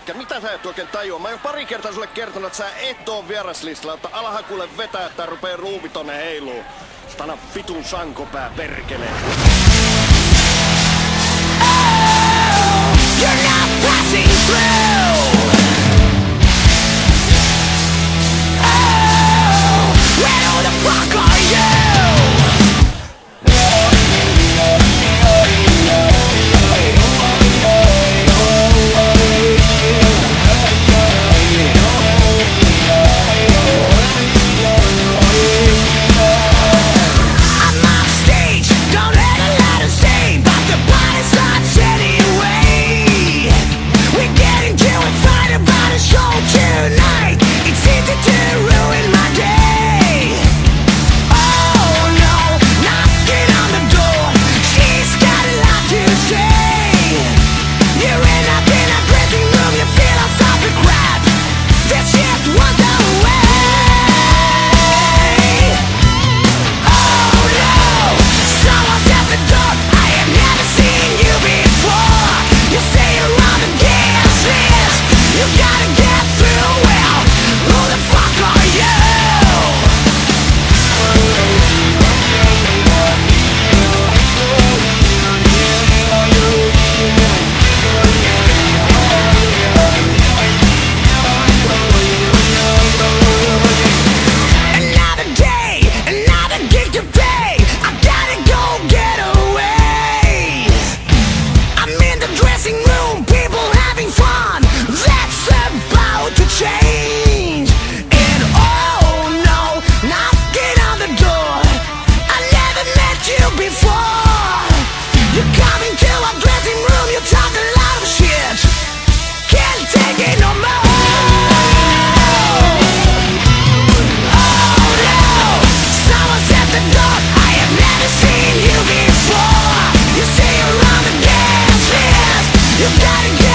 jätkä, mitä sä et oikein tajua? Mä jo pari kertaa sulle kertonut, että sä et oo vieraslistalla, että alahan kuule vetää, että rupee ruuvi tonne heiluu. Stana vitun sankopää perkelee. You're You gotta get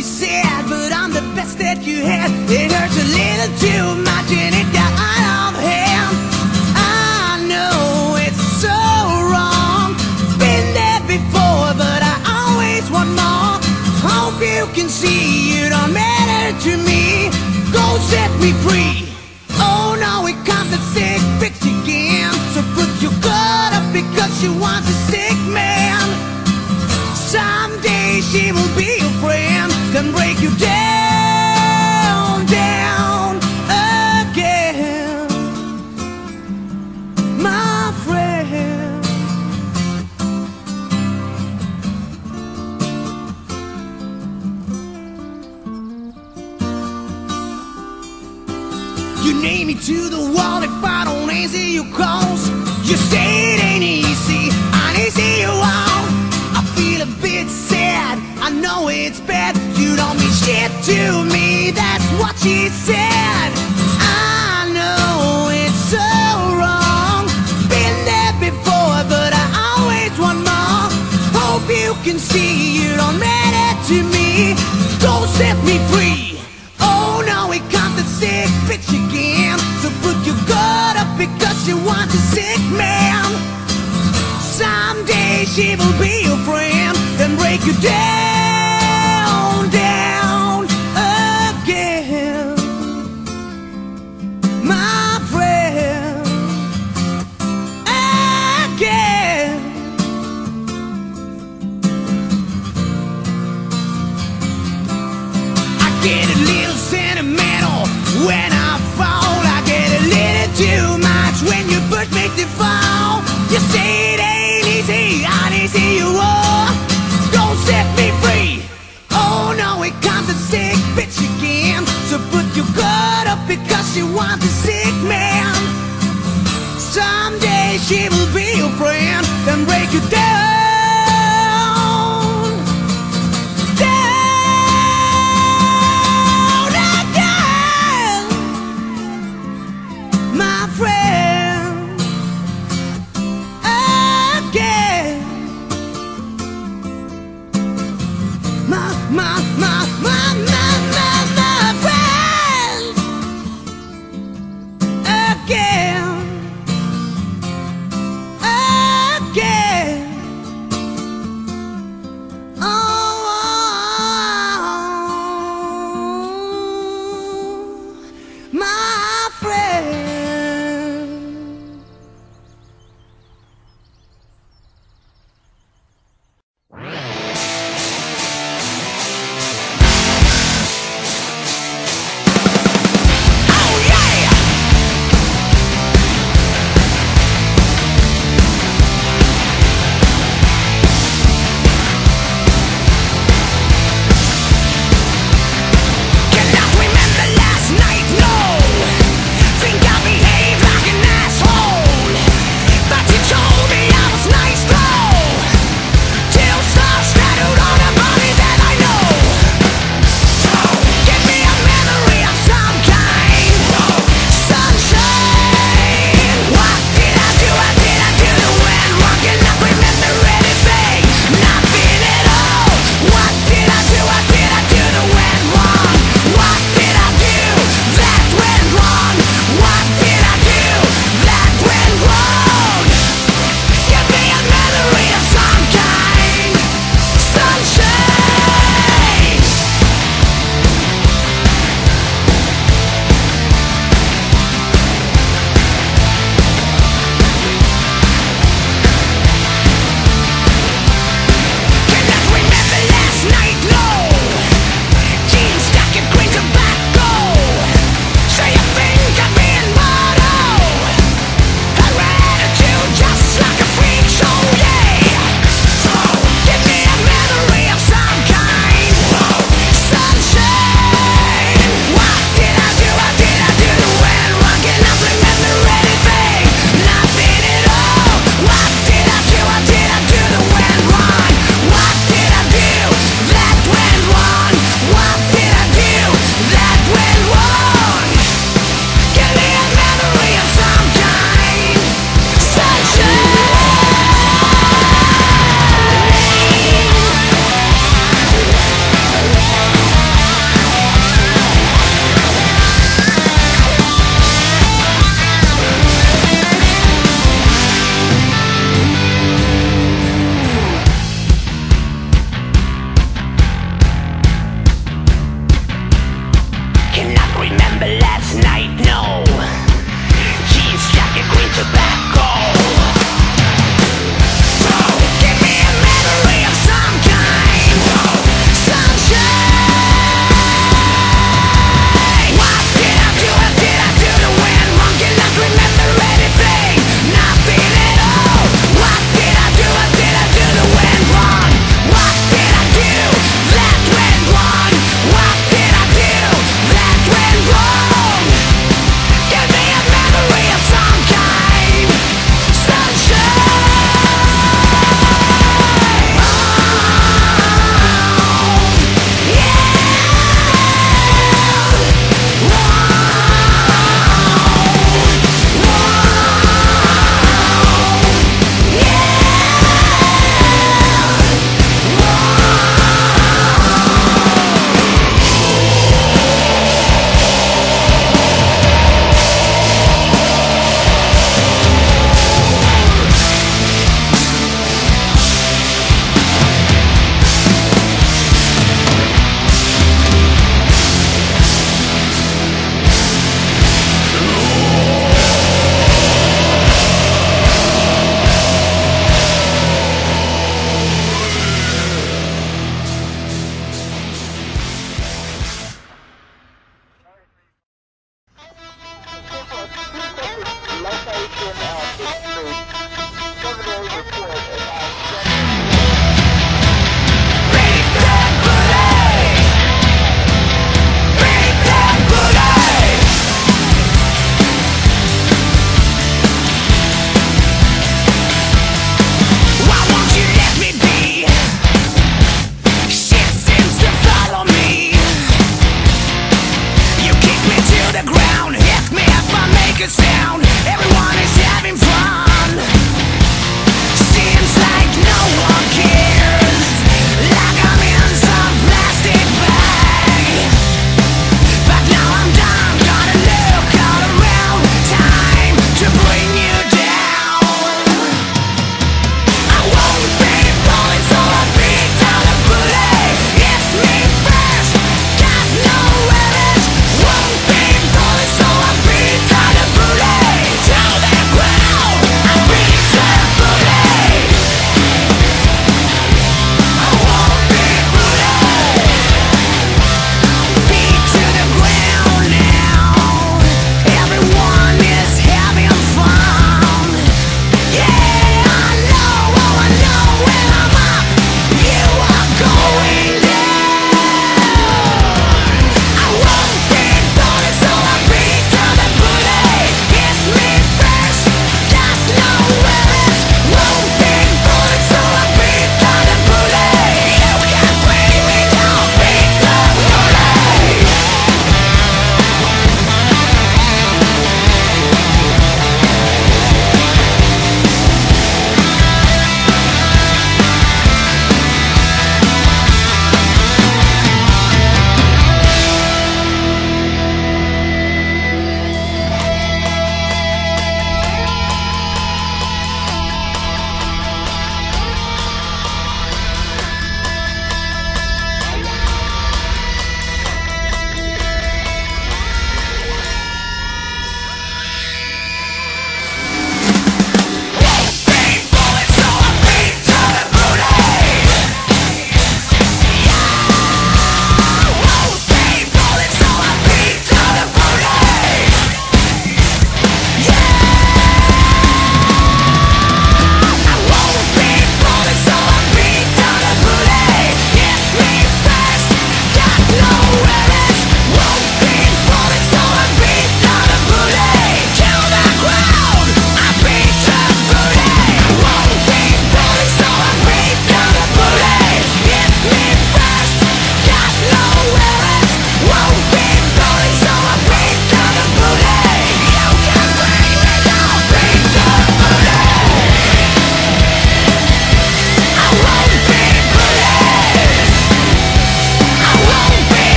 be said, but I'm the best that you had. It hurts a little too much and it got out of hand. I know it's so wrong. Been there before, but I always want more. Hope you can see you don't matter to me. Go set me free. Oh no, it comes that sick fix again. So put your guard up because she wants a sick man. Someday she will be.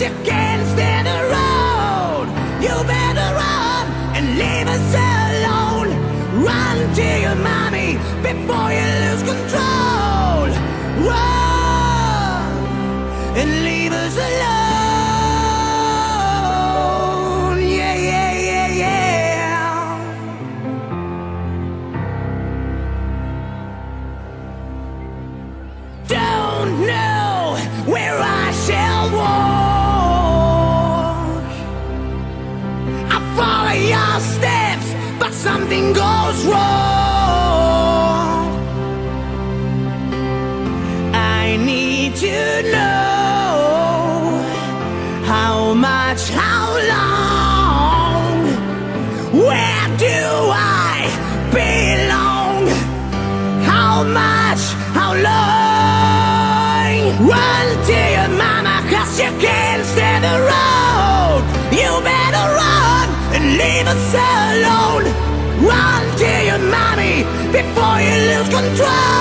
Mama, 追。